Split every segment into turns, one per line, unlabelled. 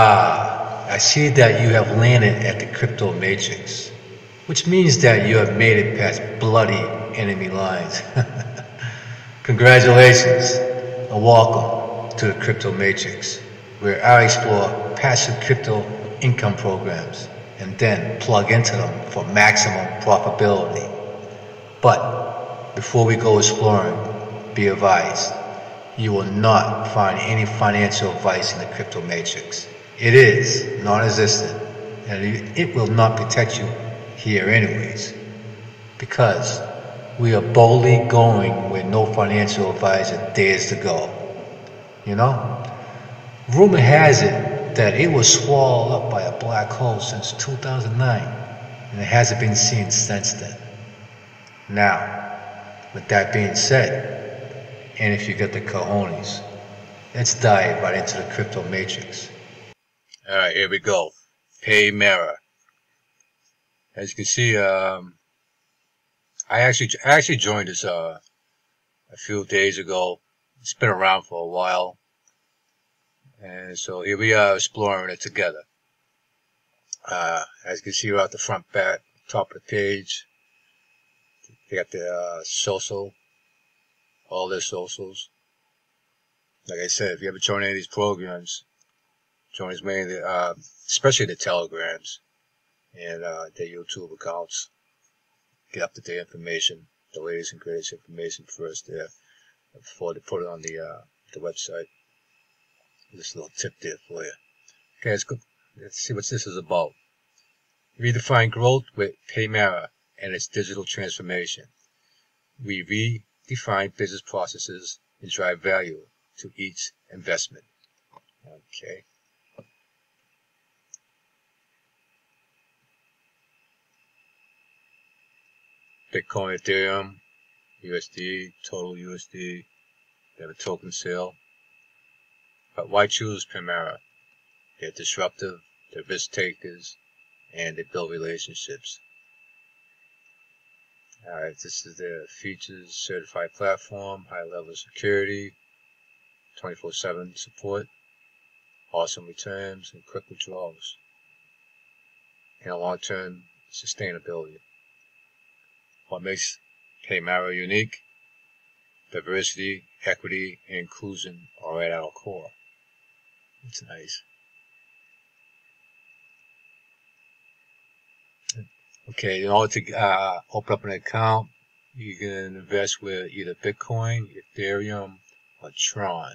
Ah, I see that you have landed at the crypto matrix, which means that you have made it past bloody enemy lines. Congratulations and welcome to the crypto matrix, where I explore passive crypto income programs and then plug into them for maximum profitability. But before we go exploring, be advised, you will not find any financial advice in the crypto matrix. It is non-existent and it will not protect you here anyways because we are boldly going where no financial advisor dares to go. You know? Rumor has it that it was swallowed up by a black hole since 2009 and it hasn't been seen since then. Now, with that being said, and if you get the cojones, let's dive right into the crypto matrix.
All right, here we go. Paymara. As you can see, um, I actually I actually joined this uh, a few days ago. It's been around for a while, and so here we are exploring it together. Uh, as you can see, we're at the front back top of the page, they got the uh, social, all their socials. Like I said, if you ever join any of these programs, joins mainly, uh, especially the telegrams and uh, their YouTube accounts. Get up to date information, the latest and greatest information first there before they put it on the uh, the website. This little tip there for you. Okay, let's go. Let's see what this is about. Redefine growth with Paymara and its digital transformation. We redefine business processes and drive value to each investment. Okay. Bitcoin, Ethereum, USD, total USD. They have a token sale. But why choose Paymara? They're disruptive, they're risk takers, and they build relationships. Alright, this is their features, certified platform, high level security, 24-7 support, awesome returns, and quick withdrawals, and long-term sustainability. What makes Paymara unique? Diversity, equity, and inclusion are at our core. It's nice. Okay, in order to uh, open up an account, you can invest with either Bitcoin, Ethereum, or Tron.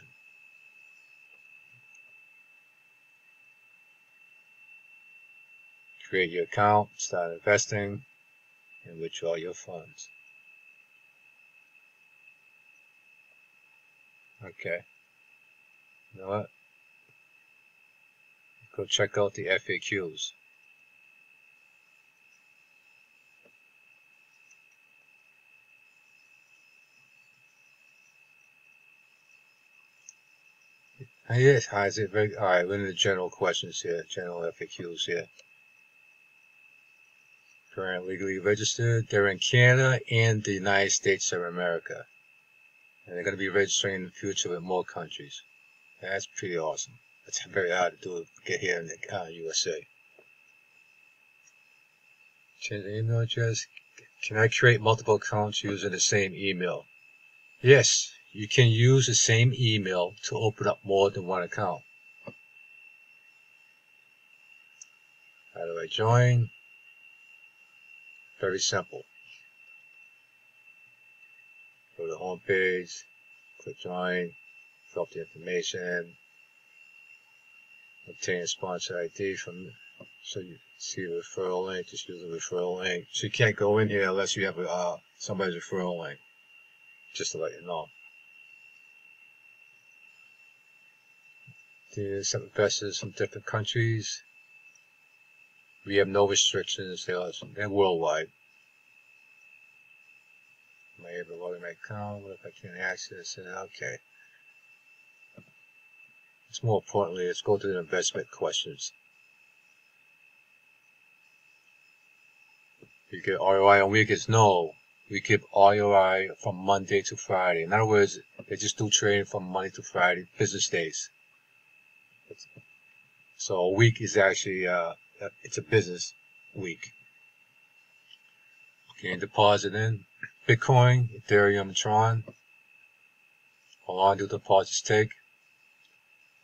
Create your account, start investing, and withdraw your funds. Okay. You know what? Go check out the FAQs. Yes, hi, is it very, alright, we're in the general questions here, general FAQs here currently legally registered. They're in Canada and the United States of America. And they're going to be registering in the future with more countries. That's pretty awesome. That's very hard to do, get here in the uh, USA. Change the email address. Can I create multiple accounts using the same email? Yes, you can use the same email to open up more than one account. How do I join? Very simple. Go to the home page, click join, fill up the information, obtain a sponsor ID from, so you see the referral link, just use the referral link. So you can't go in here unless you have a, uh, somebody's referral link, just to let you know. There's some investors from different countries. We have no restrictions. They're, worldwide. Am I able to in my account? What if I can't access it? Okay. It's more importantly, let's go to the investment questions. You get ROI on weekends? No. We keep ROI from Monday to Friday. In other words, they just do trading from Monday to Friday, business days. So a week is actually, uh, Uh, it's a business week. Okay, deposit in Bitcoin, Ethereum, Tron. How long do deposits take?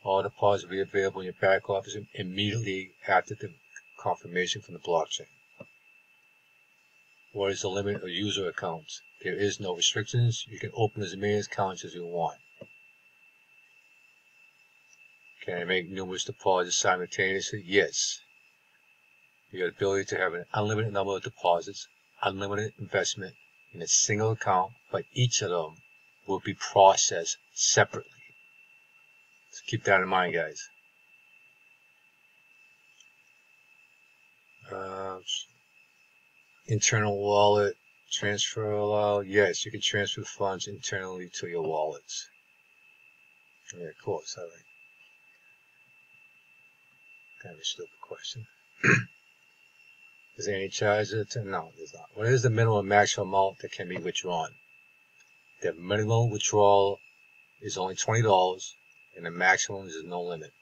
All deposits will be available in your back office immediately after the confirmation from the blockchain. What is the limit of user accounts? There is no restrictions. You can open as many accounts as you want. Can I make numerous deposits simultaneously? Yes. The ability to have an unlimited number of deposits, unlimited investment in a single account, but each of them will be processed separately. So keep that in mind, guys. Uh, internal wallet transfer allowed. Yes, you can transfer funds internally to your wallets. Yeah, of course. I like. Kind of a stupid question. is there any charge? To, no, there's not. What is the minimum and maximum amount that can be withdrawn? The minimum withdrawal is only twenty dollars, and the maximum is no limit.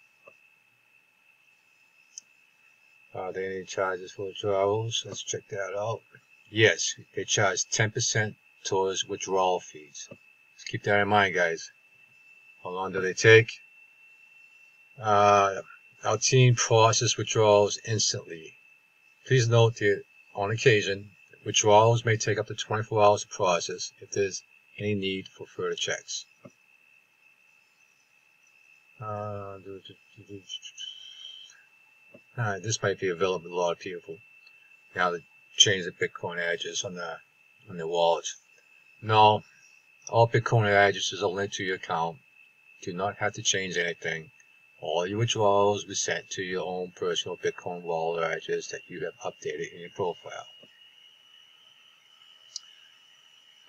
Are there any charges for withdrawals? Let's check that out. Yes, they charge 10% towards withdrawal fees. Let's keep that in mind, guys. How long do they take? Uh, our team processes withdrawals instantly. Please note that on occasion, withdrawals may take up to 24 hours to process if there's any need for further checks. Uh, this might be available to a lot of people. Now that change the Bitcoin address on the on the wallet. No, all Bitcoin addresses are linked to your account. Do not have to change anything. All your withdrawals will be sent to your own personal Bitcoin wallet address that you have updated in your profile.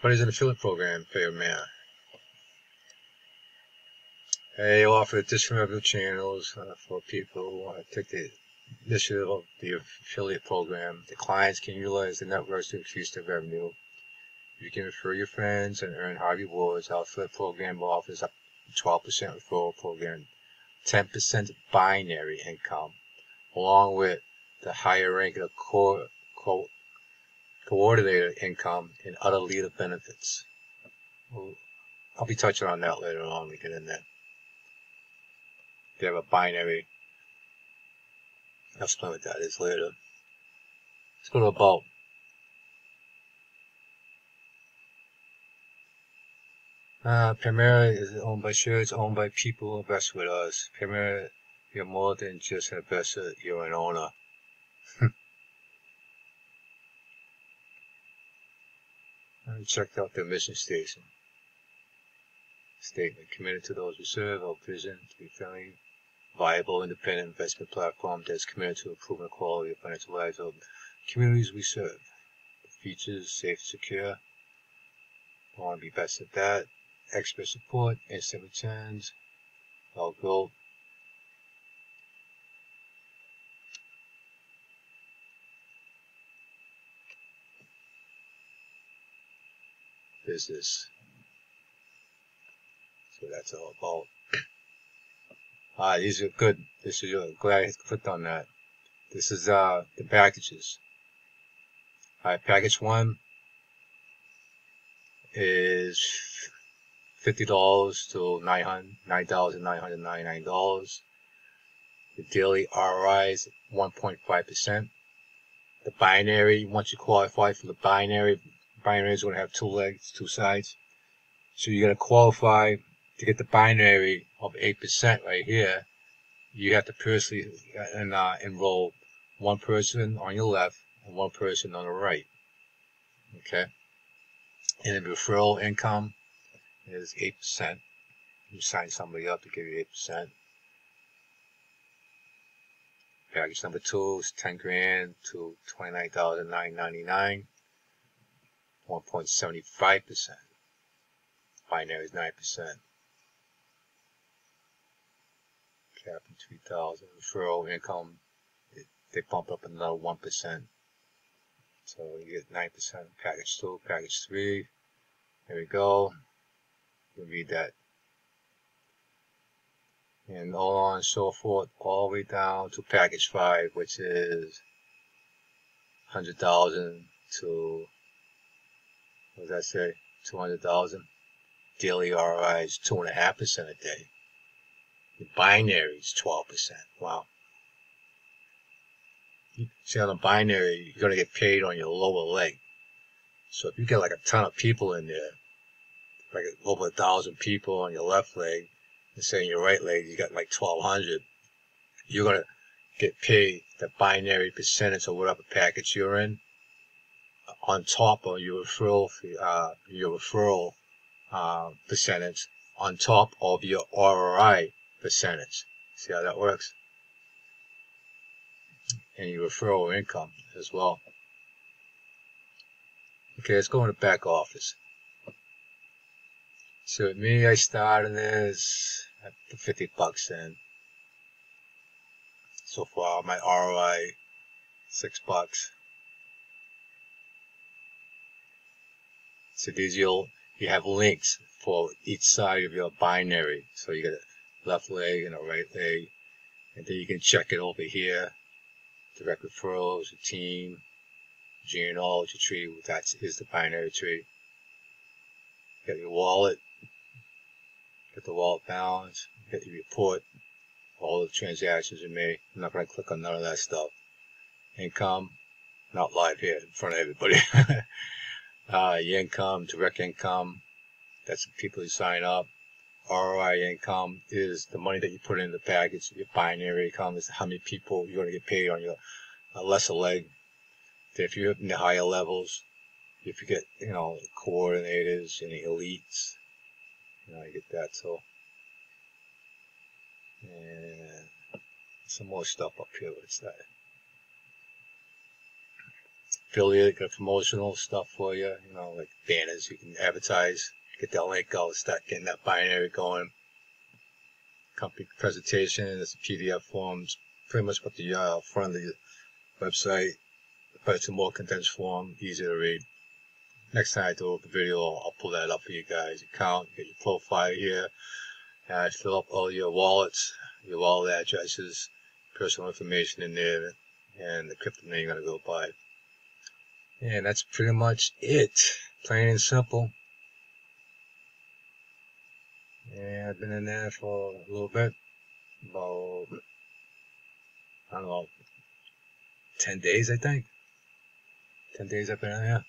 What is an affiliate program, Paymara? They offer additional revenue channels uh, for people who want to take the initiative of the affiliate program. The clients can utilize the networks to increase their revenue. You can refer your friends and earn high rewards. Our affiliate program offers up 12% referral program, 10% binary income, along with the higher rank of co- co- coordinator income and other leader benefits. I'll be touching on that later on. We get in there. They have a binary I'll explain what that is later. Let's go to about. Uh, Paymara is owned by shares owned by people who invest with us. Paymara, you're more than just an investor, you're an owner. and check out their mission station. Statement committed to those we serve, our vision to be friendly, viable, independent investment platform that's committed to improving the quality of financial lives of communities we serve. The features, safe, secure. I want to be best at that. Expert support, instant returns, all. Business. So that's all about. Ah, these are good. This is uh, glad I clicked on that. This is uh the packages. Alright, package one is fifty dollars to nine hundred nine thousand nine hundred ninety nine dollars. The daily ROI is one point five percent. The binary, once you qualify for the binary, binary is going to have two legs, two sides. So you're going to qualify to get the binary of 8% right here, you have to personally and, uh, enroll one person on your left and one person on the right. Okay? And the referral income is 8%. You sign somebody up to give you 8%. Package number two is 10 grand to 29,999. 1.75%. Binary is 9% cap in 2000. Referral income, it, they bump up another 1%. So you get 9% package 2, package 3. There we go. Read that. and all on and so forth, all the way down to package five, which is hundred thousand to what does that say? Two hundred thousand. Daily ROI is two and a half percent a day. The binary is twelve percent. Wow. See on the binary, you're gonna get paid on your lower leg. So if you get like a ton of people in there, like over a thousand people on your left leg, and say in your right leg you got like 1200, you're going to get paid the binary percentage of whatever package you're in on top of your referral uh, your referral uh, percentage on top of your ROI percentage. See how that works? And your referral income as well. Okay, let's go in the back office. So with me, I started this at the 50 bucks in. So far, my ROI, six bucks. So these you'll, you have links for each side of your binary. So you got a left leg and a right leg. And then you can check it over here. Direct referrals, a team, genealogy tree, that is the binary tree. You got your wallet, get the wallet balance, get the report, all the transactions you made. I'm not going to click on none of that stuff. Income, not live here in front of everybody. uh, your income, direct income, that's the people who sign up. ROI income is the money that you put in the package. Your binary income is how many people you're going to get paid on your uh, lesser leg if you're in the higher levels, if you get, you know, coordinators and the elites, you you get that. So, and some more stuff up here. What's that? Affiliate, got promotional stuff for you, you know, like banners you can advertise, get that link out, start getting that binary going. Company presentation, it's a PDF forms, pretty much what the uh, front of the website but it's a more condensed form, easier to read. Next time I do a video, I'll pull that up for you guys. Account, get your profile here, uh, and fill up all your wallets, your wallet addresses, personal information in there, and the crypto name you're going to go by. And that's pretty much it. Plain and simple. And I've been in there for a little bit. About, I don't know, 10 days, I think. 10 days I've been in here.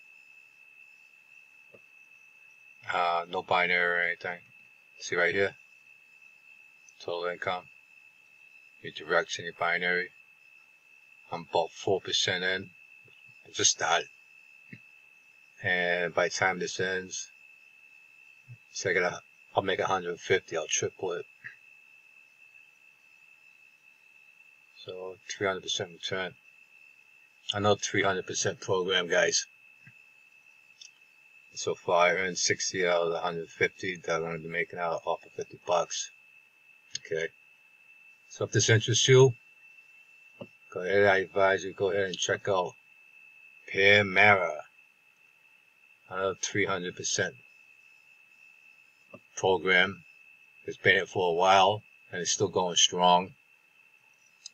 Uh, no binary or anything. See right here? Total income. Your direction, your binary. I'm about 4% in. I just started. And by the time this ends, so I gotta, I'll make 150, I'll triple it. So 300% return. Another 300% program, guys. So far, I earned 60 out of the 150 that I'm going to be making out off of 50 bucks. Okay. So if this interests you, go ahead, I advise you go ahead and check out Paymara. Another 300% program. It's been here for a while and it's still going strong.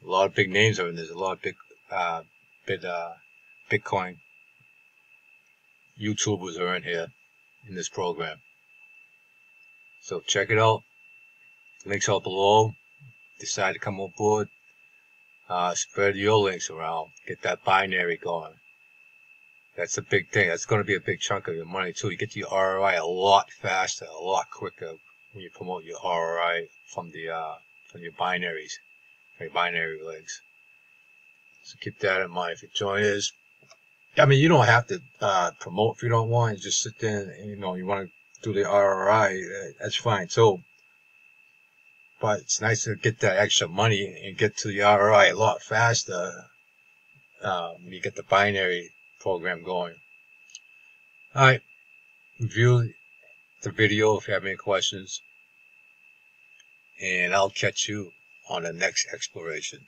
A lot of big names are in this. A lot of big uh, bit uh, Bitcoin YouTubers are in here in this program. So check it out. Links out below. Decide to come on board. Uh, spread your links around. Get that binary going. That's a big thing. That's going to be a big chunk of your money too. You get your ROI a lot faster, a lot quicker when you promote your ROI from the uh, from your binaries, from your binary links. So keep that in mind. If you join us, I mean, you don't have to uh, promote if you don't want. You just sit there and, you know, you want to do the ROI, uh, that's fine. So, but it's nice to get that extra money and get to the RRI a lot faster. Um, you get the binary program going. All right. View the video if you have any questions. And I'll catch you on the next exploration.